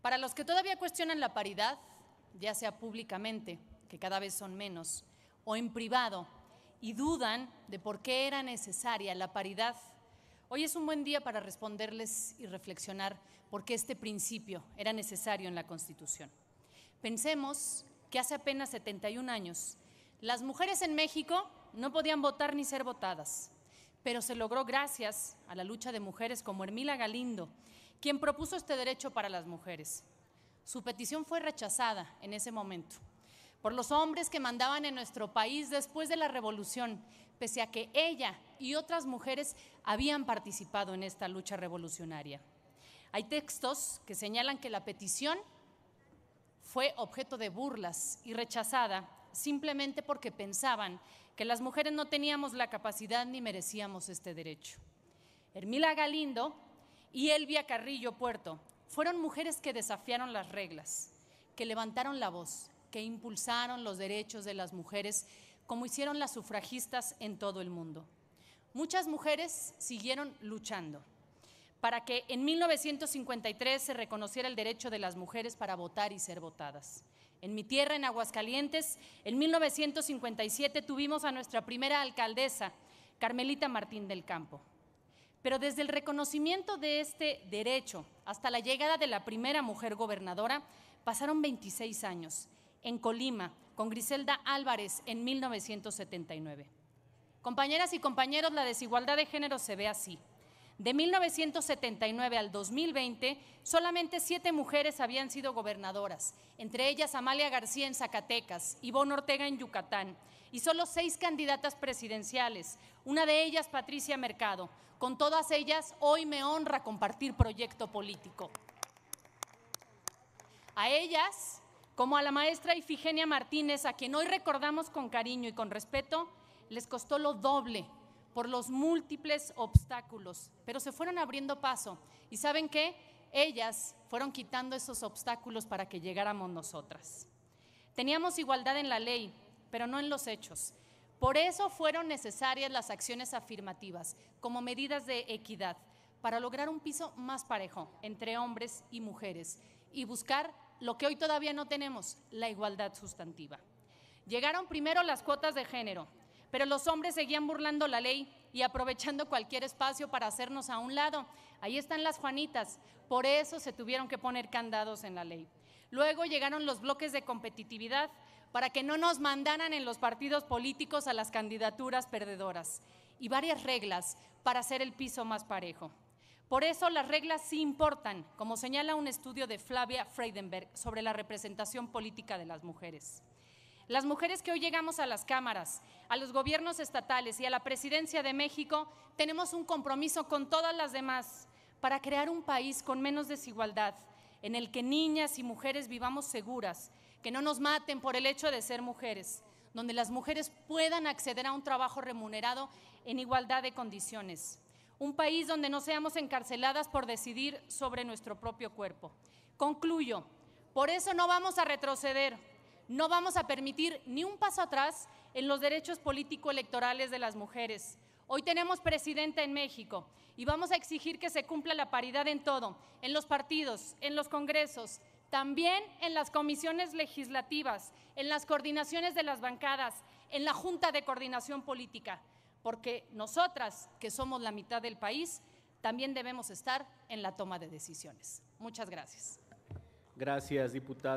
Para los que todavía cuestionan la paridad, ya sea públicamente, que cada vez son menos, o en privado, y dudan de por qué era necesaria la paridad, hoy es un buen día para responderles y reflexionar por qué este principio era necesario en la Constitución. Pensemos que hace apenas 71 años las mujeres en México no podían votar ni ser votadas, pero se logró gracias a la lucha de mujeres como Hermila Galindo, quien propuso este derecho para las mujeres. Su petición fue rechazada en ese momento por los hombres que mandaban en nuestro país después de la revolución, pese a que ella y otras mujeres habían participado en esta lucha revolucionaria. Hay textos que señalan que la petición fue objeto de burlas y rechazada simplemente porque pensaban que las mujeres no teníamos la capacidad ni merecíamos este derecho. Hermila Galindo y Elvia Carrillo Puerto fueron mujeres que desafiaron las reglas, que levantaron la voz, que impulsaron los derechos de las mujeres, como hicieron las sufragistas en todo el mundo. Muchas mujeres siguieron luchando para que en 1953 se reconociera el derecho de las mujeres para votar y ser votadas. En mi tierra, en Aguascalientes, en 1957 tuvimos a nuestra primera alcaldesa, Carmelita Martín del Campo. Pero desde el reconocimiento de este derecho hasta la llegada de la primera mujer gobernadora, pasaron 26 años. En Colima, con Griselda Álvarez en 1979. Compañeras y compañeros, la desigualdad de género se ve así. De 1979 al 2020, solamente siete mujeres habían sido gobernadoras, entre ellas Amalia García en Zacatecas, Ivonne Ortega en Yucatán, y solo seis candidatas presidenciales, una de ellas Patricia Mercado. Con todas ellas, hoy me honra compartir proyecto político. A ellas, como a la maestra Ifigenia Martínez, a quien hoy recordamos con cariño y con respeto, les costó lo doble por los múltiples obstáculos, pero se fueron abriendo paso. ¿Y saben qué? Ellas fueron quitando esos obstáculos para que llegáramos nosotras. Teníamos igualdad en la ley, pero no en los hechos. Por eso fueron necesarias las acciones afirmativas como medidas de equidad para lograr un piso más parejo entre hombres y mujeres y buscar lo que hoy todavía no tenemos, la igualdad sustantiva. Llegaron primero las cuotas de género, pero los hombres seguían burlando la ley y aprovechando cualquier espacio para hacernos a un lado. Ahí están las Juanitas, por eso se tuvieron que poner candados en la ley. Luego llegaron los bloques de competitividad para que no nos mandaran en los partidos políticos a las candidaturas perdedoras y varias reglas para hacer el piso más parejo. Por eso las reglas sí importan, como señala un estudio de Flavia Freidenberg sobre la representación política de las mujeres. Las mujeres que hoy llegamos a las cámaras, a los gobiernos estatales y a la presidencia de México, tenemos un compromiso con todas las demás para crear un país con menos desigualdad, en el que niñas y mujeres vivamos seguras, que no nos maten por el hecho de ser mujeres, donde las mujeres puedan acceder a un trabajo remunerado en igualdad de condiciones. Un país donde no seamos encarceladas por decidir sobre nuestro propio cuerpo. Concluyo, por eso no vamos a retroceder, no vamos a permitir ni un paso atrás en los derechos político-electorales de las mujeres. Hoy tenemos presidenta en México y vamos a exigir que se cumpla la paridad en todo, en los partidos, en los congresos, también en las comisiones legislativas, en las coordinaciones de las bancadas, en la Junta de Coordinación Política, porque nosotras, que somos la mitad del país, también debemos estar en la toma de decisiones. Muchas gracias. Gracias, diputada.